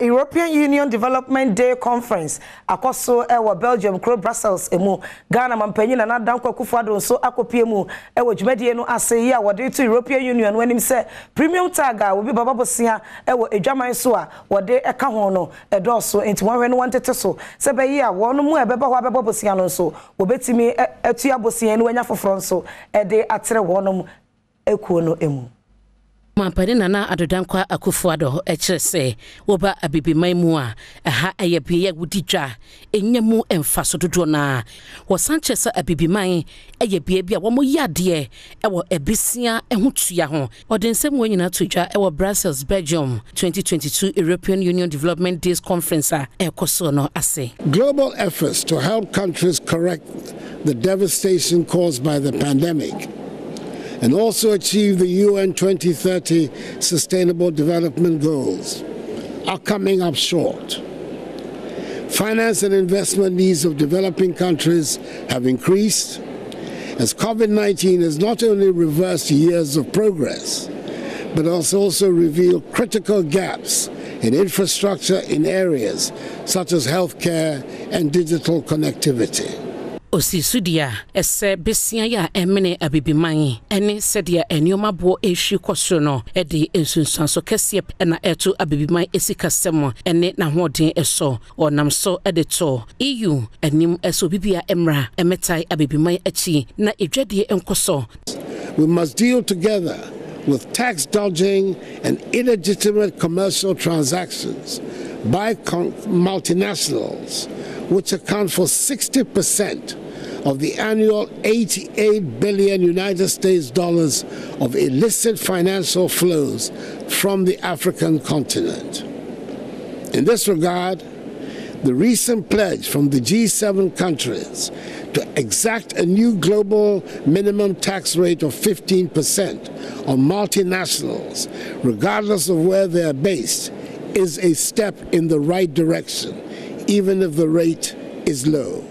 european union development day conference akɔ so ɛwɔ belgium kuro brussels emu. Ghana mampanyin nana dankwa kufuado nso akɔpie mu. Ɛwɔ dwumadie no ase yi a wɔde to european union wɔn anim sɛ premium tag a obi baba bosia ɛwɔ edwaman so a wɔde ɛka ho no ɛdɔɔso nti wɔn hwɛ no wɔn tete so. Sɛ bɛyi a wɔn mu a hɔ abɛbɔ bosia no nso wɔbɛtumi ɛtua bosia no wɔnya foforɔ nso ɛde atere wɔn ekuo no emu. Mampani nana adodankwa akufoado kyerɛ sɛ woba abibiman mu a ɛha ɛyɛ beaeɛ a wodi dwa ɛnya mu ɛmfa so dodoɔ no a wɔsan kyerɛ sɛ abibiman ɛyɛ bea bi a wɔmɔyɛ adeɛ ɛwɔ ɛbisia ho tua ho. Ɔde nsɛm wɔ nyinaa to dwa ɛwɔ brussels belgium 2022 european union development days conference a ɛrekɔ soɔ no ase. Global efforts to help countries correct the devastation caused by the pandemic and also achieve the UN 2030 Sustainable Development Goals are coming up short. Finance and investment needs of developing countries have increased as COVID 19 has not only reversed years of progress, but has also revealed critical gaps in infrastructure in areas such as healthcare and digital connectivity. Osi ɛsɛ besia ɛmene abibiman ɛne sɛdeɛ nneɛma boɔ ɛhwi kɔ soro no ɛde nsunsuanso kɛseɛ ɛna ɛto abibiman esi kasɛm ɛne n'ahoɔden ɛsɔ ɔnam so ɛde tɔ eu anim ɛsɛ obi bia ɛmra ɛmɛtae abibiman akyi na edwadeɛ nkɔ we must deal together with tax dodging and illegitimate commercial transactions by multinationals which account for 60% of the annual 88 billion United States dollars of illicit financial flows from the African continent. In this regard, the recent pledge from the G7 countries to exact a new global minimum tax rate of 15% on multinationals, regardless of where they are based, is a step in the right direction even if the rate is low.